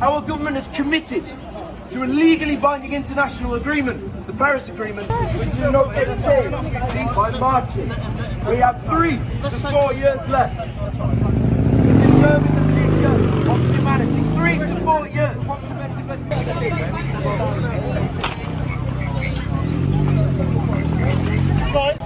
Our government is committed to a legally binding international agreement, the Paris Agreement, which do not obtain by marching. We have three to four years left to determine the future of humanity. Three to four years. Guys,